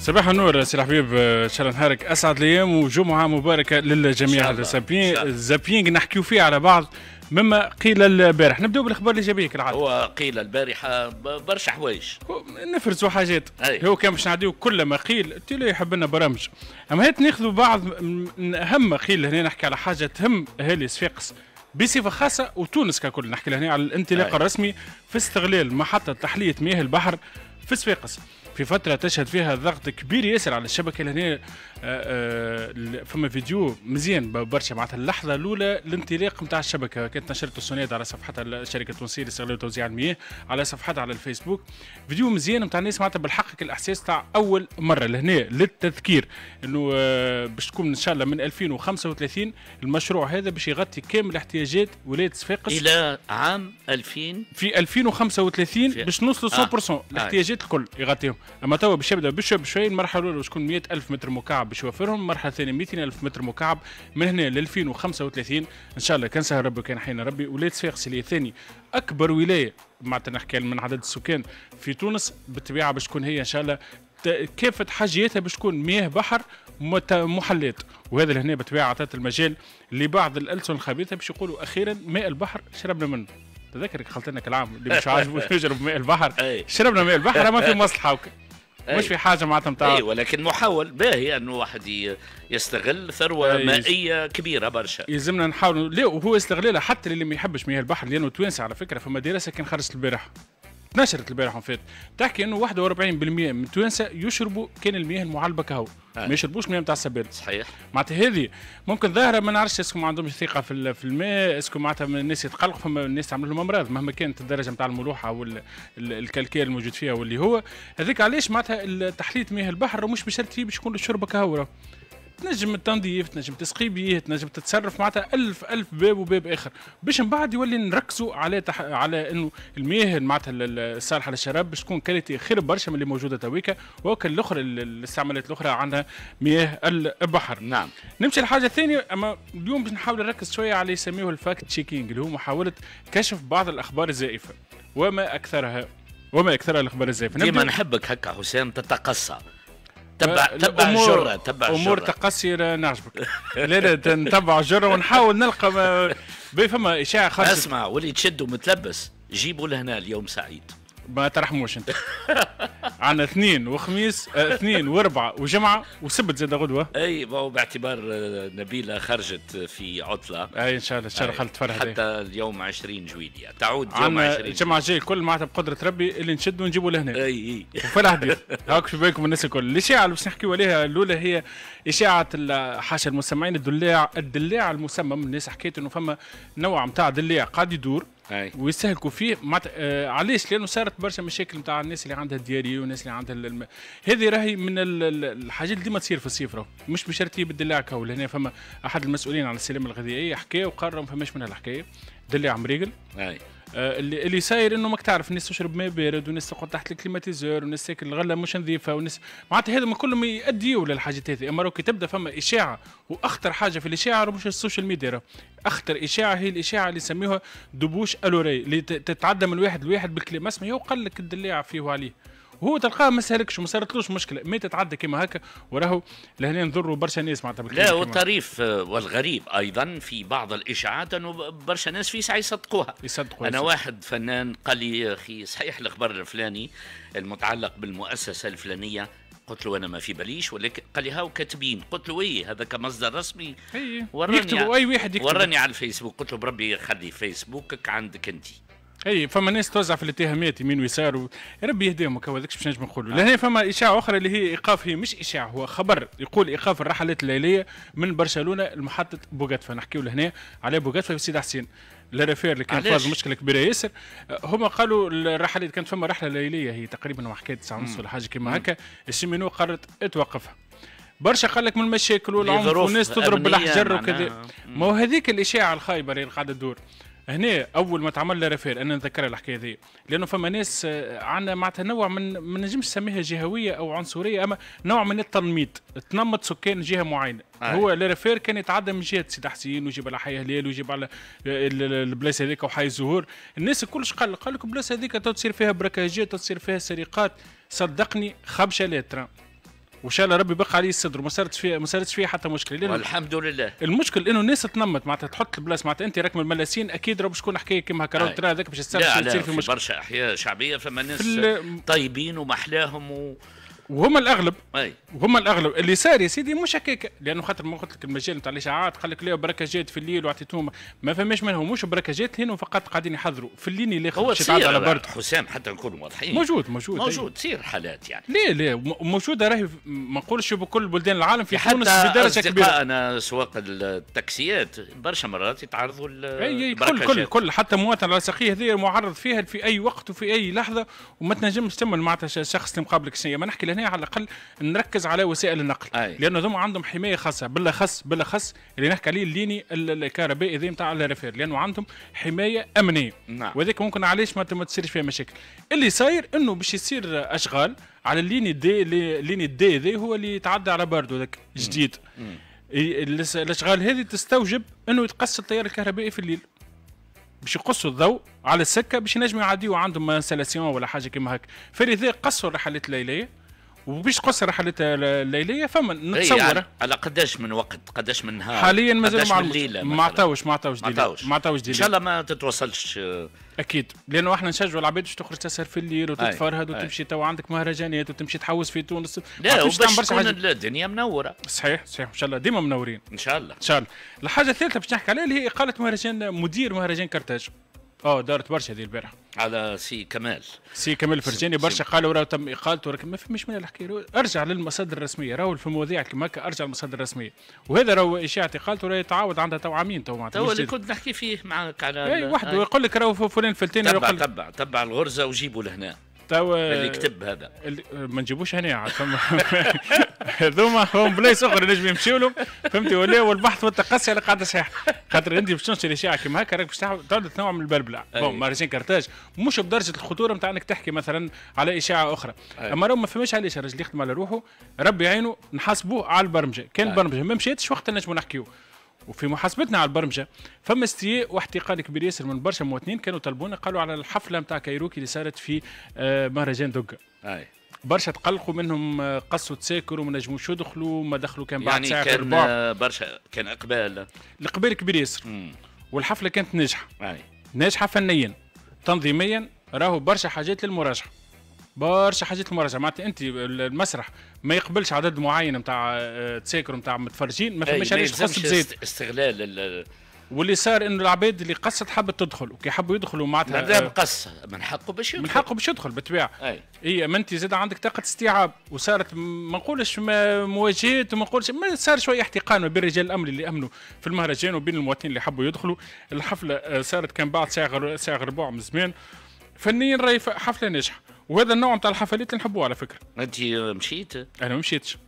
صباح النور سي الحبيب ان شاء الله نهارك أسعد الأيام وجمعة مباركة للجميع ال zapping نحكيو فيه على بعض مما قيل البارح. نبداو بالأخبار الايجابيه كالعاده هو قيل البارحه برشا حوايج. نفرزوا حاجات. أي. هو كان باش نعديو كل ما قيل تيلو يحبلنا برامج. أما هات ناخذوا بعض من أهم ما قيل هنا نحكي على حاجة تهم أهالي صفاقس. بصفة خاصة وتونس ككل نحكي هنا على الانطلاق الرسمي في استغلال محطة تحلية مياه البحر في صفاقس. في فترة تشهد فيها ضغط كبير ياسر على الشبكة لهنا آه، آه، فما فيديو مزيان برشا معناتها اللحظة الأولى الانطلاق نتاع الشبكة. كانت نشرت السونيد على صفحتها الشركة التونسية لاستغلال وتوزيع المياه على صفحتها على الفيسبوك. فيديو مزيان نتاع الناس معناتها بالحق الإحساس تاع أول مرة لهنا للتذكير إنه آه، باش تكون إن شاء الله من 2035 المشروع هذا باش يغطي كامل احتياجات ولايه صفاقس إلى عام 2000 في 2035 باش نوصلوا 100% آه. الاحتياجات الكل يغطيهم. أما توا باش يبدأ بشوي بشوي المرحلة الأولى باش تكون 100000 متر مكعب باش يوفرهم المرحلة الثانية 200000 متر مكعب من هنا ل 2035 إن شاء الله كان سهل ربي وكان حين ربي. ولايه صفاقس اللي ثاني أكبر ولاية معناتها نحكي من عدد السكان في تونس بالطبيعة باش تكون هي إن شاء الله كافة حاجياتها باش تكون مياه بحر محلات. وهذا لهنا بالطبيعة عطات المجال لبعض الألسن الخبيثة باش يقولوا أخيرا ماء البحر شربنا منه. تذكرك خلطنا كلام اللي مش عاجبه يشرب ماء البحر. شربنا ماء البحر ما في مصلحة مش في حاجة معناتها نتاع أي ولكن محاول باهي إنه واحد يستغل ثروة أي. مائية كبيرة برشا. يلزمنا نحاول. لا وهو استغلالها حتى اللي ما يحبش مياه البحر لأنه توانسة على فكرة فما دراسه كان خرجت البارح. نشرت البارح فات تحكي إنه 41% من التوانسه يشربوا كان المياه المعلبه كهو. آه. ما يشربوش مياه نتاع السبال صحيح. معناتها هذه ممكن ظاهرة ما نعرفش est-ce que ما عندهمش ثقة في, في الماء est-ce que معناتها الناس يتقلقوا فما الناس تعمل لهم أمراض مهما كانت الدرجة نتاع الملوحة وال calcaire الموجود فيها واللي هو. هذيك علاش معناتها تحلية مياه البحر مش بشرط فيه باش يكون الشربه كهو. تنجم تنظيف تنجم تسقي بيه تنجم تتصرف معناتها ألف ألف باب وباب آخر. باش من بعد يولي نركزوا على تح... على إنه المياه معناتها الصالحة للشراب باش تكون qualité خير برشا من اللي موجودة تويكا. وكل الأخرى الاستعمالات الأخرى عندها مياه البحر. نعم. نمشي لحاجة ثانية أما اليوم باش نحاول نركز شوية على يسميه الفاكت تشيكينج اللي هو محاولة كشف بعض الأخبار الزائفة. وما أكثرها وما أكثرها الأخبار الزائفة. ديما نحبك هكا حسام تتقصى. تبع تبع الجرة تبع أمور تقصير نعجبك. لا لا نتبع الجرة ونحاول نلقى ما فما إشاعة خاصه اسمع واللي تشد ومتلبس جيبوا لهنا اليوم سعيد. ما ترحموش انت. عندنا اثنين وخميس آه اثنين واربعة وجمعة وسبت زاد غدوة. أي باعتبار آه، نبيلة خرجت في عطلة. أي إن شاء الله إن شاء الله خلت تفرح حتى اليوم 20 جويلية تعود يوم 20 الجمعة الجاي الكل معناتها بقدرة ربي اللي نشد ونجيبه لهنا. أي أي. وفي الحديث هاك في بالكم الناس الكل. الإشاعة اللي باش نحكيو عليها الأولى هي إشاعة حاشا المستمعين الدلاع الدلاع المسمم. الناس حكيت إنه فما نوع نتاع دلاع قاعد يدور. ويستهلكوا فيه. مات... آه علاش لأنه صارت برشا مشاكل نتاع الناس اللي عندها diarrhée والناس اللي عندها الم... هذه راهي من الحاجات اللي ديما تصير في الصيف مش بشرط بالدلاع كهو لهنا فما أحد المسؤولين عن السلامه الغذائيه حكى وقرر ما فماش منها الحكاية. دلاع مريقل آه اللي اللي صاير إنه ماك تعرف الناس تشرب ماء بارد والناس تقعد تحت ال climatiseur والناس تاكل الغله مش نظيفة والناس معناتها هذا كلهم يؤديوا للحاجات هذه. أما كي تبدا فما إشاعة وأخطر حاجة في الإشاعة مش ال social media أخطر إشاعة هي الإشاعة اللي يسميوها de bouche à oreille اللي تتعدى من واحد لواحد بالكلام اسمع يقول لك الدلاع فيه عليه وهو تلقاه ما سهلكش وما صارتلوش مشكلة. ما تتعدى كما هكا وراهو لهنا نضروا برشا ناس معناتها لا والطريف والغريب أيضا في بعض الإشاعات أنه برشا ناس في ساعه يصدقوها. يصدقوا أنا واحد فنان قال لي يا أخي صحيح الخبر الفلاني المتعلق بالمؤسسة الفلانية؟ قلت له أنا ما في باليش. ولكن قال لي هاو كاتبين. قلت له إيه هذا كمصدر رسمي. وراني يكتبوا أي واحد يكتب. وراني على الفيسبوك. قلت له بربي خلي فيسبوكك عندك انت أي فما ناس توزع في الاتهامات يمين ويسار و... يا ربي يهديهم هكا هذاكش باش نجم نقولوا. لهنا فما إشاعة أخرى اللي هي إيقاف هي مش إشاعة هو خبر يقول إيقاف الرحلات الليلية من برشلونة لمحطة بوغاتفا. نحكيو لهنا على بوغاتفا في سيدي حسين ال RFR اللي كان فاز مشكلة كبيرة ياسر. هما قالوا الرحلات كانت فما رحلة ليلية هي تقريبا حكاية 9 ونص ولا حاجة كيما هكا. ال cheminot قررت توقفها. برشا قال لك من المشاكل والعنف والناس تضرب بالأحجار وكذا. ما هو هذيك الإشاعة الخايبة اللي قاعدة تدور. هنا أول ما تعمل لها RFR أنا نذكر الحكاية ذي. لأنه فما ناس آه، عندنا معناتها نوع من ما نجمش نسميها جهوية أو عنصرية أما نوع من التنميط. تنمط سكان جهة معينة. آه. هو ال RFR كان يتعدى من جهة سيدي حسين ويجيب على حي هلال ويجيب على البلايص هذيك وحي الزهور. الناس الكلش قال قال لك البلايص هذيك تصير فيها بركاجات تصير فيها سرقات. صدقني خبشه لا ترى وإن شاء الله ربي بقى عليه الصدر وما صارتش فيها ما صارتش فيها حتى مشكلة. والحمد لله. المشكل إنه الناس تنمت معناتها تحط البلاصه معناتها أنت راك من الملاسين أكيد راه شكون حكايه كيما هكا ترى هذاك باش تصير في مشكل. برشا أحياء شعبية فما ناس طيبين ومحلاهم و... وهم الأغلب أي. وهم الأغلب اللي صار يا سيدي مش هكاك. لأنه خاطر ما قلت لك المجال نتاع الإشاعات قال لك لا بركه جات في الليل واعطيتوهم ما فماش منهم مش بركه جات هنا فقط قاعدين يحضروا. في الليل اللي هو تصير على برد. حسام حتى نكونوا واضحين. موجود موجود موجود تصير حالات يعني. ليه ليه موجودة راهي ما نقولش بكل بلدان العالم في تونس بدرجه كبيرة. أنا سواق التاكسيات برشا مرات يتعرضوا أي كل كل كل حتى مواطن العسقيه هذه معرض فيها في أي وقت وفي أي لحظة وما تنجمش تمل معناتها الشخص اللي مقابلك ما نحكي لهنا على الأقل نركز على وسائل النقل. أي. لأنه ذم عندهم حماية خاصة. بالاخص بالاخص اللي نحكي عليه الليني الكهربائي ذي نتاع الرافير لأنه عندهم حماية أمنية. نعم. وهذاك ممكن علاش ما تصيرش فيها مشاكل. اللي صاير إنه باش يصير أشغال على ال ligne D ال ligne D ذي هو اللي يتعدى على باردو ذاك جديد الأشغال هذه تستوجب إنه يتقص التيار الكهربائي في الليل. باش يقصوا الضوء على السكة باش ينجموا يعديوا عندهم installation ولا حاجة كيما هكا. فلذا قصوا الرحلات الليليه وباش تقص رحلة الليليه فما نتصور. يعني على قداش من وقت قداش من نهار حاليا مازال ما ما عطاوش ما عطاوش ما عطاوش إن شاء الله ما تتوصلش. أكيد. لأنه إحنا نشجعوا العباد باش تخرج تسهر في الليل وتتفرهد وتمشي تو عندك مهرجانات وتمشي تحوس في تونس. لا وباش تكون الدنيا منورة. صحيح صحيح. إن شاء الله. ديما منورين. إن شاء الله. إن شاء الله. الحاجة الثالثة باش نحكي عليها اللي هي إقالة مهرجان مدير مهرجان كرتاج. آه دارت برشا هذه البارحة. على سي كمال. سي كمال الفرجاني برشا قالوا راه تم إقالته ولكن ما فهمش من الحكاية أرجع للمصادر الرسمية. راهو في مواضيع كما هكا أرجع للمصادر الرسمية. وهذا راهو إشاعة إقالته راه يتعاود عندها تو عامين تو معناتها. تو اللي كنت نحكي فيه معك على اي وحده. يقول لك راهو فلان فلتاني تبع تبع تبع الغرزة وجيبوا لهنا. توا اللي كتب هذا. ما نجيبوش هنا هذوما هم بلايص أخرى نجم يمشيو لهم. فهمتي؟ ولا والبحث والتقصي على قاعدة صحيح خاطر انت باش تنشر اشاعه كيما هكا راك باش تعود تنوع من البلبله bon مهرجان كارتاج مش بدرجة الخطورة نتاع إنك تحكي مثلا على إشاعة أخرى. أي. أما راه ما فهمش علاش الراجل يخدم على روحه ربي يعينه نحاسبوه على البرمجة. كان البرمجة ما مشيتش وقت نجموا نحكيو. وفي محاسبتنا على البرمجة فما استياء واحتقان كبير ياسر من برشا مواطنين كانوا طلبونا قالوا على الحفلة نتاع كايروكي اللي صارت في آه، مهرجان دقه أي. برشا تقلقوا منهم آه، قصوا تساكروا وما نجموش يدخلوا ما دخلوا كان بعد يعني ساعة كان آه، برشا كان إقبال. الإقبال كبير ياسر. والحفلة كانت ناجحة. أي. ناجحة فنيا. تنظيميا راهو برشا حاجات للمراجعة. برشا حاجات المراجعة. معناتها أنت المسرح ما يقبلش عدد معين نتاع آه، تساكر نتاع متفرجين ما فماش علاش تقص بزيد استغلال واللي صار إنه العباد اللي قصت حبت تدخل وكي حبوا يدخلوا معناتها مادام قص من حقه باش يدخل. من حقه باش يدخل بالطبيعة. أي. اي ما أنت زاد عندك طاقة استيعاب وصارت ما نقولش مواجهات وما نقولش ما صار شوية احتقان ما بين رجال الأمن اللي امنوا في المهرجان وبين المواطنين اللي حبوا يدخلوا. الحفلة آه، صارت كان بعد ساعه ساعه ربع من زمان. فنيا راهي حفلة ناجحة. وهذا النوع نتاع الحفلات اللي نحبوه على فكرة. أنت مشيت؟ أنا ما مشيتش.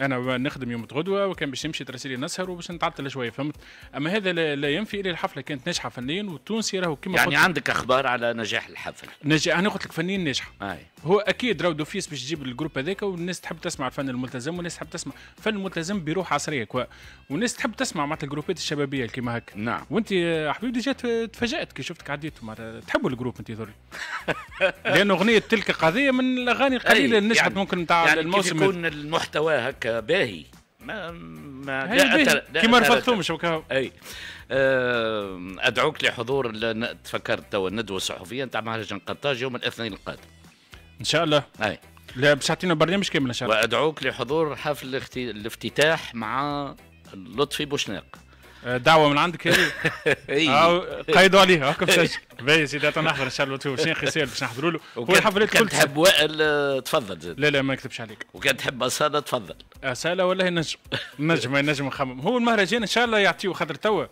أنا نخدم يوم غدوه وكان باش نمشي ترسلي نسهر وباش نتعطل شوية فهمت؟ أما هذا لا ينفي إلى الحفلة كانت ناجحة فنيا والتونسي راهو كما يعني عندك أخبار على نجاح الحفل نجاح أنا قلت لك فنيا ناجحة. هو أكيد راهو d'office باش تجيب ال groupe هذاك والناس تحب تسمع الفن الملتزم والناس تحب تسمع فن الملتزم بروح عصرية quoi. والناس تحب تسمع معناتها الجروبات الشبابية كيما هكا. نعم. وأنت حبيبي جات تفاجأت كي شفتك عديت معناتها تحبوا الجروب أنت ذولي لأن أغنية تلك قضية من الأغاني القليلة اللي نجحت يعني ممكن نتاع يعني الموسم يكون المحتوى هكا؟ باهي ما ما لا أثر كيما رفضتهمش أي. أدعوك لحضور تفكرت توا الندوه الصحفيه نتاع مهرجان قرطاج يوم الاثنين القادم. إن شاء الله. أي. لا باش تعطينا برنامج كامل إن شاء الله. وأدعوك لحضور حفل الافتتاح مع لطفي بوشناق. دعوة من عندك هذه؟ إي. قيدوا عليها هاكا مسجل باهي سيدي نحضر إن شاء الله شنو خسال باش نحضروا له. هو الحفلات كل تحب وائل آه، تفضل زاد لا لا ما نكذبش عليك. وكان تحب اصاله تفضل. اصاله والله نجم. نجم نجم نخمم هو المهرجان إن شاء الله يعطيه خاطر توا.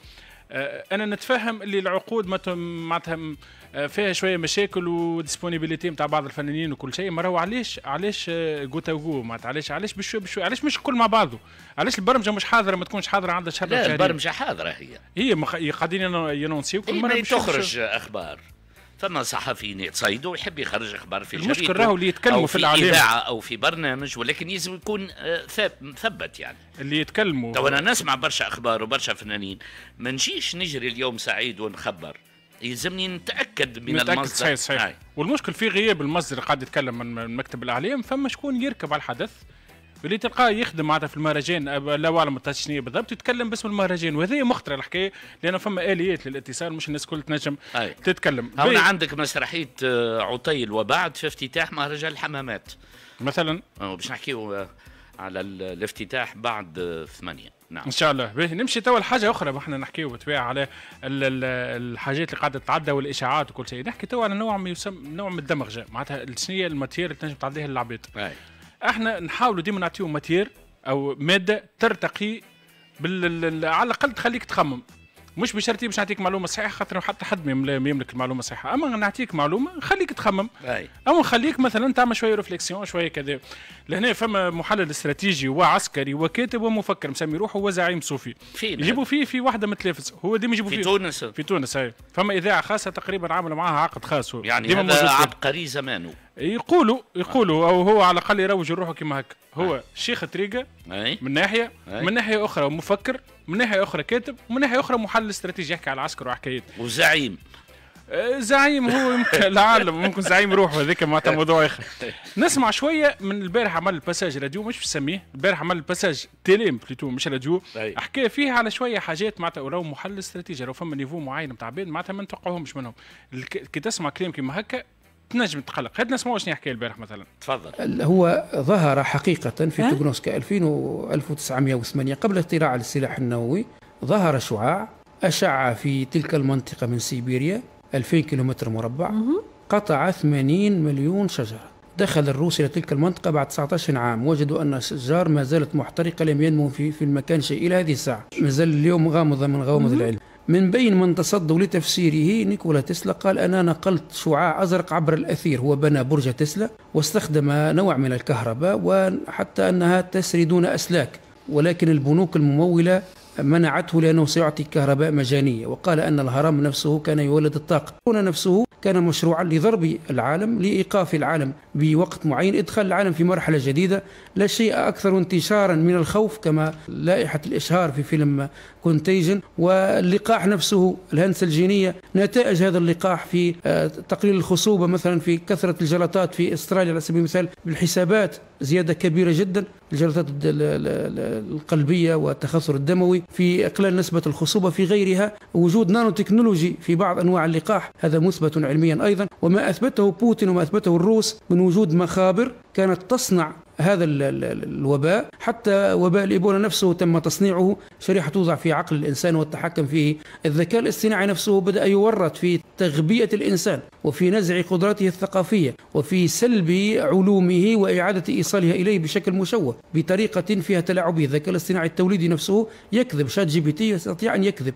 آه، أنا نتفهم اللي العقود معناتها آه، فيها شوية مشاكل و disponibilité نتاع بعض الفنانين وكل شيء. ما راهو علاش علاش جوتا جو معناتها علاش علاش بشوي بشوي علاش مش الكل مع بعضه؟ علاش البرمجة مش حاضرة؟ ما تكونش حاضرة عندها شهر لا البرمجة حاضرة هي. هي مخ... قاعدين ينونسيو كل مرة تخرج أخبار. ثم صحفيين يتصيدوا ويحب يخرج أخبار في المشكل راهو اللي يتكلموا في, في الإعلام. إذاعة أو في برنامج ولكن يجب يكون آه، مثبت يعني. اللي يتكلموا. تو أنا نسمع برشا أخبار وبرشا فنانين. ما نجيش نجري اليوم سعيد ونخبر. يلزمني نتأكد من نتأكد. المصدر. صحيح صحيح. والمشكل في غياب المصدر قاعد يتكلم من مكتب الاعلام فما شكون يركب على الحدث؟ اللي تلقاه يخدم معناتها في المهرجان لا اعلم شنو بالضبط يتكلم باسم المهرجان وهذه مخطرة الحكاية لأن فما آليات للاتصال مش الناس الكل تنجم أي. تتكلم. هنا عندك مسرحية آه، عطيل وبعد في افتتاح مهرجان الحمامات. مثلا؟ باش نحكيو آه، على الافتتاح بعد ثمانية. نعم. إن شاء الله. باهي نمشي توا لحاجة أخرى. ما إحنا نحكيو بالطبيعه على الحاجات اللي قاعدة تتعدى والإشاعات وكل شيء. نحكي توا على نوع ما يسمى نوع من الدمغه معناتها هي ال matière اللي تنجم تعديها للعباد إحنا نحاولوا ديما نعطيو matière أو مادة ترتقي بال على الأقل تخليك تخمم. مش بشرط باش نعطيك معلومة صحيحة خاطر حتى حد ما يملك المعلومة الصحيحة. أما نعطيك معلومة نخليك تخمم. أي. أو نخليك مثلا تعمل شوية réflexion شوية كذا. لهنا فما محلل استراتيجي وعسكري وكاتب ومفكر مسمي روحه وزعيم صوفي. يجيبوا فيه في واحدة متلافز هو ديما يجيبوا فيه. في تونس. في تونس أي. فما إذاعة خاصة تقريبا عملوا معاها عقد خاص. هو يعني هذا عبقري زمانه. يقولوا يقولوا أو هو على الأقل يروج روحه كما هكا. هو شيخ طريقة من ناحيه من ناحية أخرى مفكر من ناحية أخرى كاتب ومن ناحية أخرى محلل استراتيجي يحكي على العسكر وحكايات. وزعيم. آه، زعيم هو يمكن العالم ممكن زعيم روحه هذاك معناتها موضوع آخر. نسمع شوية من البارح عمل ال passage راديو مش بسميه. البارح عمل ال passage télé plutôt مش راديو حكى فيه على شوية حاجات معناتها وراه محلل استراتيجي راه فما نيفو معين نتاع عباد معناتها ما نتوقعوهمش منهم. كي تسمع كلام كيما هكا تنجم تقلق. هات نسمعوا شنو يحكي البارح مثلا. تفضل. هو ظهر حقيقة في توغنوسكا 2000 و 1908 قبل اختراع السلاح النووي. ظهر شعاع أشع في تلك المنطقة من سيبيريا 2000 كيلومتر مربع. قطع 80 مليون شجرة. دخل الروس إلى تلك المنطقة بعد 19 عام. وجدوا أن الأشجار ما زالت محترقة لم ينمو في, في المكان شيء إلى هذه الساعة. ما زال اليوم غامضة من غوامض العلم. من بين من تصدوا لتفسيره نيكولا تسلا قال أنا نقلت شعاع أزرق عبر الأثير هو بنى برج تسلا واستخدم نوع من الكهرباء وحتى أنها تسري دون أسلاك ولكن البنوك الممولة منعته لأنه سيعطي كهرباء مجانية. وقال أن الهرم نفسه كان يولد الطاقة. هنا نفسه كان مشروعا لضرب العالم لإيقاف العالم بوقت معين إدخال العالم في مرحلة جديدة. لا شيء أكثر انتشارا من الخوف كما لائحة الإشهار في فيلم Contagion. واللقاح نفسه الهندسة الجينية نتائج هذا اللقاح في آه، تقليل الخصوبة مثلا في كثرة الجلطات في أستراليا. على سبيل المثال بالحسابات زيادة كبيرة جدا الجلطات القلبية والتخثر الدموي في إقلال نسبة الخصوبة في غيرها وجود نانو تكنولوجي في بعض أنواع اللقاح. هذا مثبت علميا أيضا. وما أثبته بوتين وما أثبته الروس من وجود مخابر كانت تصنع هذا الوباء. حتى وباء الإيبولا نفسه تم تصنيعه. شريحة توضع في عقل الإنسان والتحكم فيه. الذكاء الاصطناعي نفسه بدأ يورط في تغبية الإنسان وفي نزع قدراته الثقافية وفي سلب علومه وإعادة إيصالها إليه بشكل مشوه بطريقة فيها تلاعب به الذكاء الاصطناعي التوليدي نفسه يكذب. ChatGPT يستطيع أن يكذب.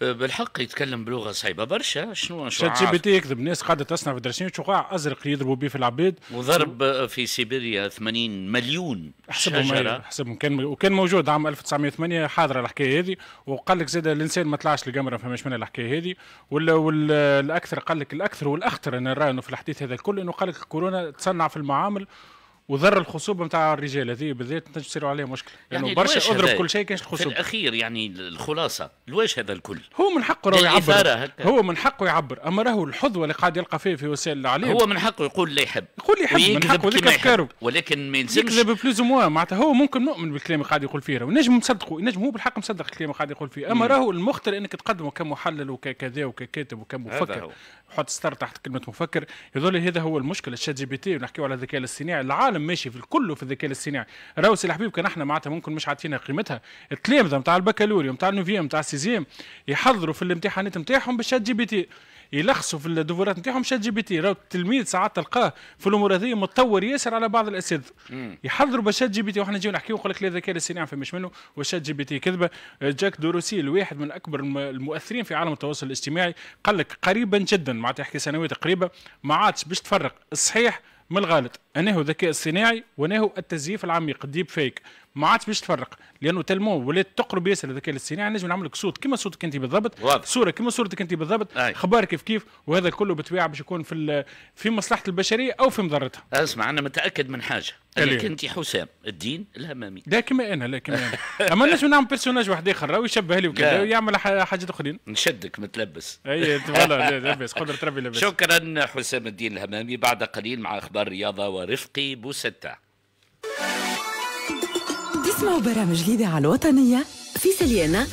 بالحق يتكلم بلغة صعيبة برشا شنو ChatGPT يكذب الناس قاعدة تصنع في درسين شعاع أزرق يضربوا به في العباد وضرب في سيبيريا 80 مليون شجرة. حسبهم. كان وكان موجود عام 1908 حاضره الحكاية هذه. وقال لك زاد الإنسان ما طلعش للقمر ما فهمش منها الحكاية هذه. ولا والاكثر قال لك الأكثر والأخطر أنا نرى إنه في الحديث هذا الكل إنه قال لك الكورونا تصنع في المعامل وضر الخصوبة نتاع الرجال هذه بالذات تنجم تصير عليها مشكلة. يعني يعني برشا أضرب كل شيء كاش الخصوبه في الأخير يعني الخلاصة. لواش هذا الكل؟ هو من حقه راهو يعبر. هو من حقه يعبر. أما راهو الحظوة اللي قاعد يلقى فيه في وسائل الإعلام. هو من حقه يقول اللي يحب. يقول اللي يحب من حقه ذيك أفكاره. ولكن ما يلزمش يكذب plus ou moins معناتها هو ممكن نؤمن بالكلام اللي قاعد يقول فيه ونجم نصدقه. نجم هو بالحق مصدق الكلام اللي قاعد يقول فيه. أما راهو المخطر إنك تقدمه كمحلل وككذا وككاتب وكمفكر. حط سطر تحت كلمة مفكر. يظل هذا هو المشكلة. ال ChatGPT ونحكيو على الذكاء الاصطناعي العالم ماشي في الكل في الذكاء الاصطناعي. راهو سي الحبيب كان إحنا معناتها ممكن مش عاطينا قيمتها. التلامذه نتاع البكالوريا نتاع ال neuvième نتاع ال sixième يحضروا في الامتحانات نتاعهم بال ChatGPT يلخصوا في الدفورات نتاعهم ChatGPT. راهو التلميذ ساعات تلقاه في الأمور هذه متطور ياسر على بعض الأساتذة. يحضروا ب ChatGPT. وحنا نجيو نحكيو نقول لك لا الذكاء الاصطناعي فماش منه و ChatGPT كذبة. جاك دورسي واحد من أكبر المؤثرين في عالم التواصل الاجتماعي قال لك قريبا جدا معناتها يحكي سنوات قريبة ما عادش باش تفرق. الصحيح من الغلط أنا هو الذكاء الصناعي وأنا هو التزييف العميق. ال deepfake ما عادش باش تفرق. لأنه tellement ولات تقرب ياسر للذكاء الاصطناعي نجم نعمل لك صوت. كما صوتك أنت بالضبط واضح. صورة كما صورتك أنت بالضبط أي. خبار كيف كيف وهذا كله بطبيعة باش يكون في في مصلحة البشرية أو في مضرتها. اسمع أنا متأكد من حاجة. أنك أنت حسام الدين الهمامي. لا كما أنا لا كما أنا. أما نجم نعمل personnage واحد آخر راهو يشبه لي وكذا ويعمل حاجات آخرين. نشدك متلبس. أي voilà لاباس قدرة ربي لاباس شكرا حسام الدين الهمامي. بعد قليل مع أخبار رياضه ورفقي بوسته تسمعوا برامج جديدة على الوطنية في سليانة